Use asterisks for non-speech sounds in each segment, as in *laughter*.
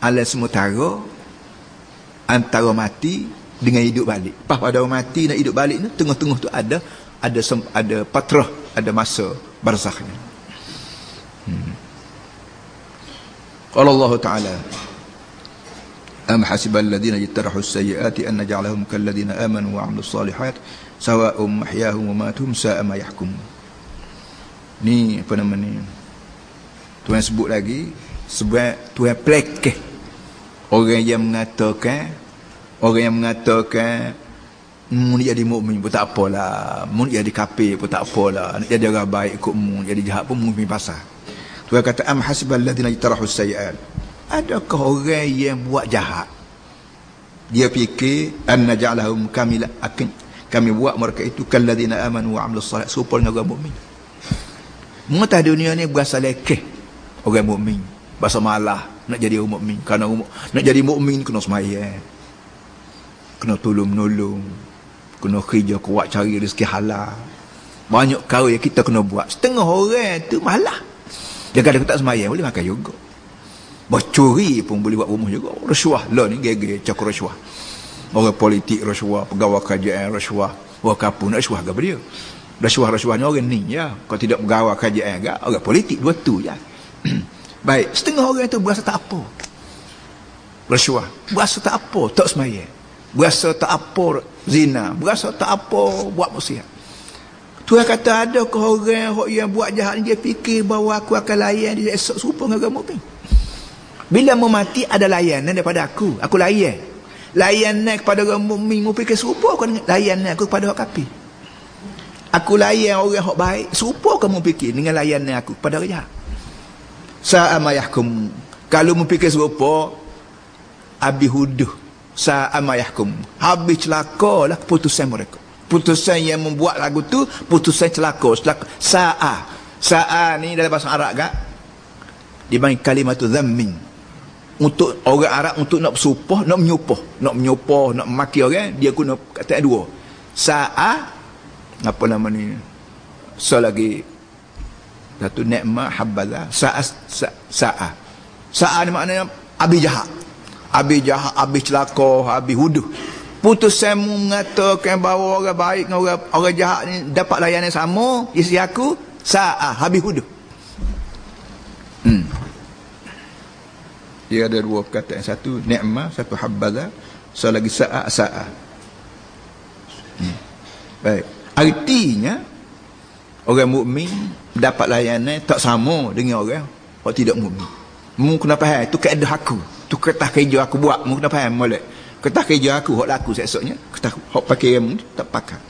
ala semutara antara mati dengan hidup balik. Pas pada orang mati nak hidup balik ni tengah-tengah tu ada ada sem, ada patrah, ada masa barzakhnya. Hmm. Qala hmm. Allah Taala Am hasibal ladina yatarahu as-sayyi'ati an naj'alahum kalladhina amanu wa 'amilus salihat sawa'un mahyahum wa matuhum sa'a ma yahkum. Ni apa nama ni? Tuan sebut lagi sebab tuan plekeh orang yang mengatakan orang yang mengatakan mu ni jadi mukmin pun tak apalah. Mu ni jadi kafir pun tak apalah. Nak jadi orang baik ikut mu jadi jahat pun mu pasal. Tuhan kata am hasbal ladzina yatarahu sayyi'at. Adakah orang yang buat jahat? Dia fikir an naj'alahum kamila akan kami buat mereka itu kalladzina amanu wa amilus salat serupa dengan orang mukmin. Mengata dunia ni berasa lekeh orang mukmin, berasa malah nak jadi orang mukmin. Kerana nak jadi mukmin kena semaya. Kena tolong menolong. Kena kerja kuat cari rezeki halal. Banyak kau yang kita kena buat. Setengah orang tu malah. Dia kata tak semaya boleh makan juga. Bercuri pun boleh buat rumah juga. Rasuah lah ni gege cakap rasuah. Orang politik rasuah, pegawai kerajaan rasuah. Orang kapun nak rasuah ke dia? rasuah-rasuahnya orang ni ya kalau tidak bergawar kajian agak orang politik dua tu ya *clears throat* baik. Setengah orang itu berasa tak apa. Rasuah berasa tak apa tak semaya berasa tak apa zina. Berasa tak apa buat musyiat Tuhan kata ada ke orang yang buat jahat dia fikir bahawa aku akan layan dia esok serupa dengan agama mukmin bila mau mati ada layanan daripada aku. Aku layan. Layanan kepada orang mukmin mu fikir serupa aku layanan aku kepada orang kafir. Aku layan orang yang baik. Serupa kamu fikir dengan layanan aku pada raja. Sa'amayahkum. Kalau mu fikir serupa, abi huduh. Sa'amayahkum. Habis celaka lah keputusan mereka. Putusan yang membuat lagu tu, putusan celaka. celaka. Sa'a. Sa'a ni dalam bahasa Arab kan? Dibanding kalimat tu zammin. Untuk orang Arab, untuk nak bersumpah, nak menyupah. Nak menyupah, nak memaki orang, dia guna kata dua. Sa'a apa nama ni so lagi satu nikmat habbaza sa'a sa'a sa'a. Ni maknanya abi jahat abi jahat abi celaka abi huduh. Putus semu mengatakan bahawa orang baik dengan orang, orang jahat ni dapat layanan sama isi aku sa'a habis huduh. Hmm. dia ada dua perkataan. Satu nikmat satu habbaza so lagi sa'a sa'a. Hmm. baik. Artinya orang mukmin dapat layanan tak sama dengan orang orang tidak mukmin. Mu kena faham tu kaedah aku. Tu kertas kerja aku buat mu kena faham molek. Kertas kerja aku hok laku esoknya. Kertas hok pakai mu tak pakai.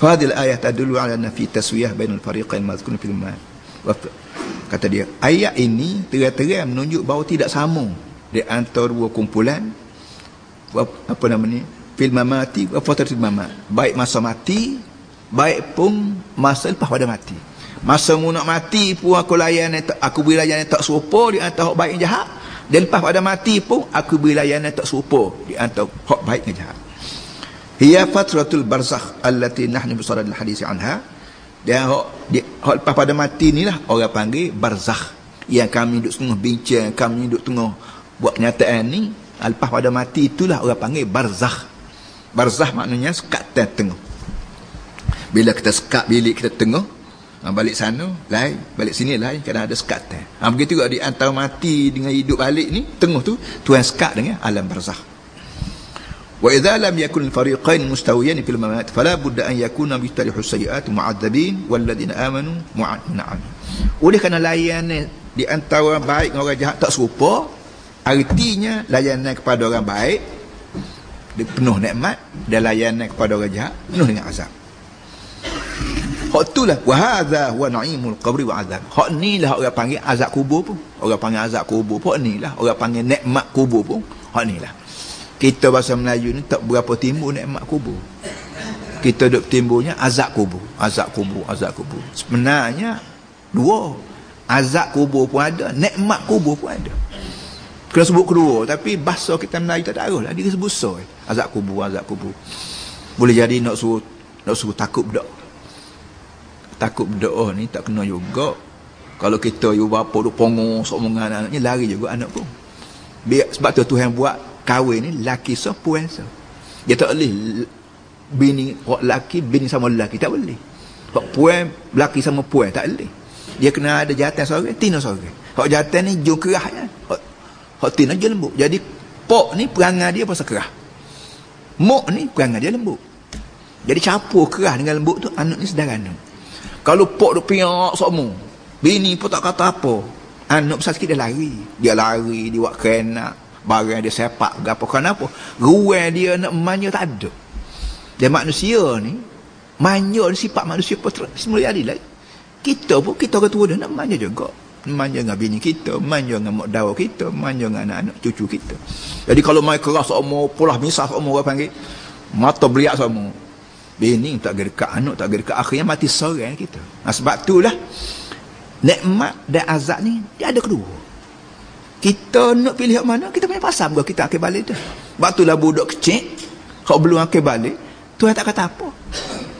Fadil ayat tadullu ala nafi taswiyah bainal fariqain mazkur fil mal. Kata dia, ayat ini terang-terang menunjuk bahawa tidak sama di antara dua kumpulan apa nama ni? Fil mamati wa fatratil mamat. Baik masa mati baik pun masa lepas pada mati. Masa mu nak mati pun aku layan aku beri layan tak serupa di antara hak baik dan jahat. Dan lepas pada mati pun aku beri layan tak serupa di antara hak baik dan jahat. Hiya fatratul barzakh allati nahnu bisarad al hadis anha. Dan hak, lepas pada mati ni lah orang panggil barzakh. Yang kami duduk tengah bincang kami duduk tengah buat kenyataan ni lepas pada mati itulah orang panggil barzakh. Barzakh maknanya sekat tengah bila kita sekat bilik kita tengok ha, balik sana lain balik sini lain kadang ada sekat ha, begitu juga di antara mati dengan hidup balik ni tengah tu Tuhan sekat dengan alam barzah wa idza lam yakun fariqain mustawiyan fil mamat fala budda an yakuna bi tarihu sayiat mu'adzabin amanu oleh kerana layanan di antara baik dengan orang jahat tak serupa artinya layanan kepada orang baik penuh nikmat dan layanan kepada orang jahat penuh dengan azab Hak itulah wa hadza wa naimul qabri wa azab. Hak inilah orang panggil azab kubur pun. Orang panggil azab kubur pun inilah. Orang panggil nikmat kubur pun hak inilah. Kita bahasa Melayu ni tak berapa timbul nikmat kubur. Kita duk timbulnya azab kubur, azab kubur, azab kubur. Sebenarnya dua. Azab kubur pun ada, nikmat kubur pun ada. Kena sebut kedua tapi bahasa kita Melayu tak tahu lah dia sebut so. Azab kubur, azab kubur. Boleh jadi nak suruh nak suruh takut budak takut berdoa ni tak kena juga kalau kita ibu bapa duk pongong sok mengan anaknya lari juga anak pun Biar, sebab tu Tuhan buat kahwin ni laki so puan so. Dia tak boleh bini laki bini sama laki tak boleh. Sebab puan laki sama puan tak boleh. Dia kena ada jatan seorang, tina seorang. Hak jatan ni jom kerah ya. Hak, tina je lembut. Jadi pok ni perangai dia pasal kerah. Mok ni perangai dia lembut. Jadi campur kerah dengan lembut tu anak ni sedang anak. Kalau pok duk piak semua. Bini pun tak kata apa. Anak besar sikit dia lari. Dia lari, dia buat kena. Barang dia sepak ke apa. Kenapa? Ruang dia nak manja tak ada. Dia manusia ni. Manja ni sifat manusia pun semula ada lagi. Kita pun, kita orang tua dia nak manja juga. Manja dengan bini kita, manja dengan mak dawa kita, manja dengan anak-anak cucu kita. Jadi kalau main keras semua, pulah misah semua orang panggil. Mata beriak semua. Bini tak ada dekat, anak tak ada dekat. Akhirnya mati seorang kita. Nah, sebab itulah nikmat dan azab ni dia ada kedua. Kita nak pilih yang mana kita punya pasal bukan kita akan balik tu. Sebab tu lah budak kecil kalau belum akan balik Tuhan tak kata apa.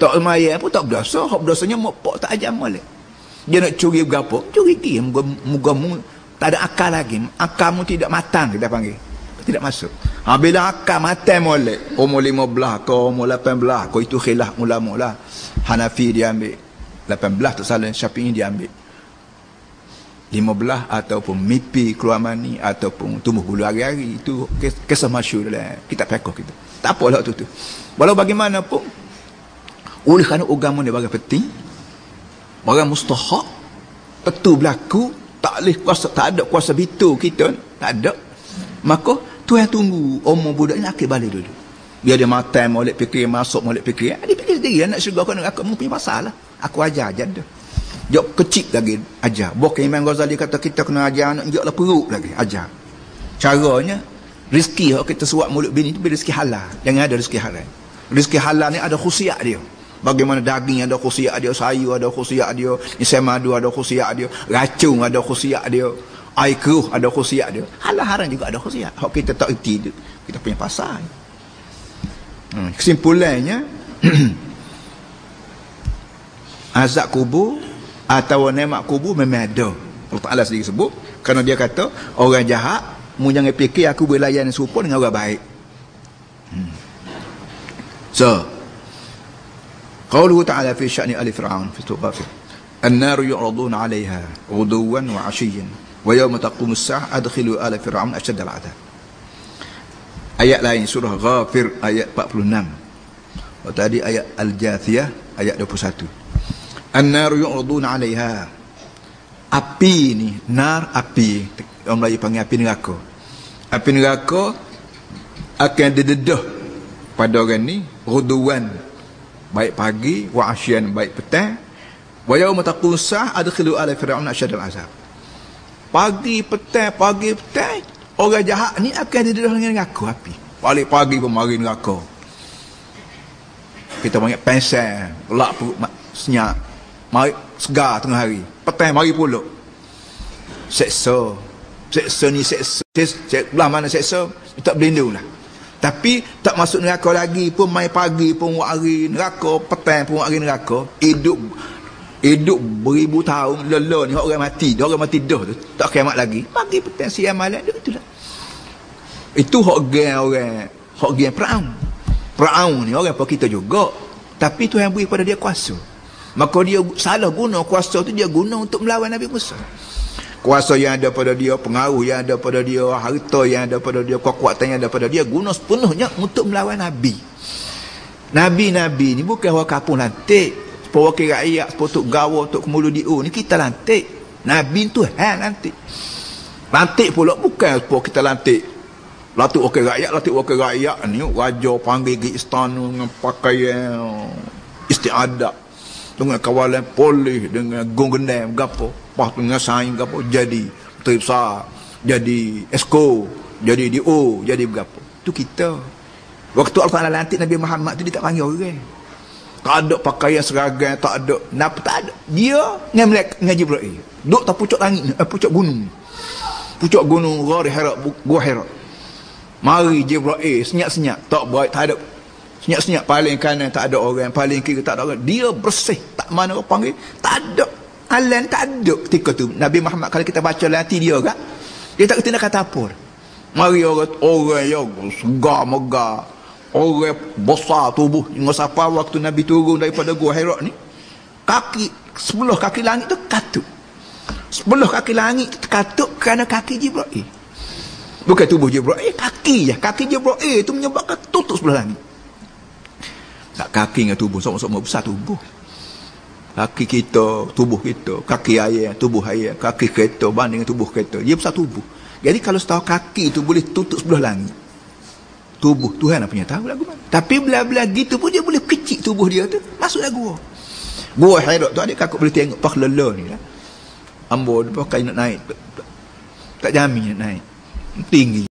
Tak maya pun tak berdosa kalau berdosanya mak pak tak ajar balik dia nak curi berapa curi ki muka, muka mu tak ada akal lagi. Akalmu tidak matang kita panggil tidak masuk. Ha, bila akal matang molek umur lima belah ke umur lapan belah kau itu khilaf mula-mula. Hanafi dia ambil. lapan belah tak salah Syafi'i dia ambil. lima belah ataupun mimpi keluar mani ataupun tumbuh bulu hari-hari itu kisah masyur dalam kitab pekoh kita. Tak apalah tu tu walau bagaimanapun oleh kerana agama ni bagai penting bagai mustahak tentu berlaku tak boleh kuasa tak ada kuasa bitu kita tak ada. Maka Tuhan tunggu umur budak ni akhir balik dulu biar dia matai molek fikir masuk molek fikir dia fikir sendiri nak syurga kau nak aku punya pasal lah aku ajar aja dah Jok kecil lagi ajar. Bukan Imam Ghazali kata kita kena ajar anak jok lah perut lagi ajar. Caranya rezeki yang kita suap mulut bini itu rezeki halal. Jangan ada rezeki halal. Rezeki halal ni ada khusiat dia. Bagaimana daging ada khusiat dia, sayur ada khusiat dia, isai madu ada khusiat dia, racun ada khusiat dia, air keruh ada khusiat dia. Halal haram juga ada khusiat. Hak kita tak erti kita punya pasal. Hmm. Kesimpulannya *clears throat* azab kubur atau nemak kubur memang ada Allah Ta'ala sendiri sebut kerana dia kata orang jahat mu jangan fikir aku berlayan serupa dengan orang baik hmm. so qawluhu ta'ala fi sya'ni ali fir'aun fi tuqafir النار يعرضون عليها غدوا وعشيا wa yawma taqumus sa'ah adkhilu ala fir'aun ashaddal adab ayat lain surah ghafir ayat 46 oh, tadi ayat al-jathiyah ayat 21 an-nar yu'raduna 'alayha api ni nar api. Orang Melayu panggil api neraka. Api neraka akan didedah pada orang ni ruduan baik pagi wa asyian baik petang. Wa yawma taqusah adkhilu ala fir'aun ashadal azab pagi petang pagi petang. Orang jahat ni akan didedah dengan neraka api. Balik pagi pun mari neraka kita panggil pensel lak perut senyap. Mari segar tengah hari. Petang mari pula seksa. Seksa ni seksa. Belah mana seksa? Tak berlindung lah. Tapi tak masuk neraka lagi pun mai pagi pun hari neraka petang pun hari neraka hidup hidup beribu tahun lelah ni orang mati. Dia orang mati dah tu. Tak kiamat lagi. Pagi petang siang malam dia itulah. Itu hak gen orang. Hak gen perang perang ni orang apa kita juga. Tapi Tuhan beri kepada dia kuasa. Maka dia salah guna kuasa tu dia guna untuk melawan Nabi Musa. Kuasa yang ada pada dia pengaruh yang ada pada dia harta yang ada pada dia kekuatan yang ada pada dia guna sepenuhnya untuk melawan Nabi. Nabi-Nabi ni bukan orang kapung lantik pewakil rakyat sepotuk gawa untuk kemulu di ni kita lantik. Nabi tu ha lantik. Lantik pula bukan sepuluh kita lantik. Latuk wakil rakyat, latuk wakil rakyat. Ni raja panggil ke istana dengan pakaian istiadat. Dengan kawalan polis dengan gong gendam gapo. Pas dengan saing gapo. Jadi tersa jadi esko jadi dio jadi gapo. Tu kita. Waktu Taala lantik Nabi Muhammad tu dia tak panggil orang tak ada pakaian seragam tak ada napa tak ada dia dengan melek dengan Jibril duk tak pucuk langit eh, pucuk gunung pucuk gunung Ghar Hira Gua Hira mari Jibril senyap-senyap tak baik tak ada Senyap-senyap paling kanan tak ada orang, paling kiri tak ada orang. Dia bersih, tak mana orang panggil, tak ada. Alan tak ada ketika tu. Nabi Muhammad kalau kita baca latih dia kan, dia tak kena kata apa. Mari orang orang yang segar megah. Orang besar tubuh. Dengan siapa waktu Nabi turun daripada gua Herat ni. Kaki, sebelah kaki langit tu katuk. Sebelah kaki langit tu katuk kerana kaki Jibril. Bukan tubuh Jibril, kaki je. Kaki Jibril itu menyebabkan tutup sebelah langit. Tak kaki dengan tubuh, sama-sama besar tubuh. Kaki kita, tubuh kita, kaki ayah, tubuh ayah, kaki kereta banding dengan tubuh kereta. Dia besar tubuh. Jadi kalau setahu kaki itu boleh tutup sebelah langit. Tubuh Tuhan punya tahu lagu mana. Tapi bila-bila gitu pun dia boleh kecil tubuh dia tu. Masuk lagu gua. Hairat tu adik kakak boleh tengok pak lele ni lah. Ambo dia pakai nak naik. Tak jamin nak naik. Tinggi.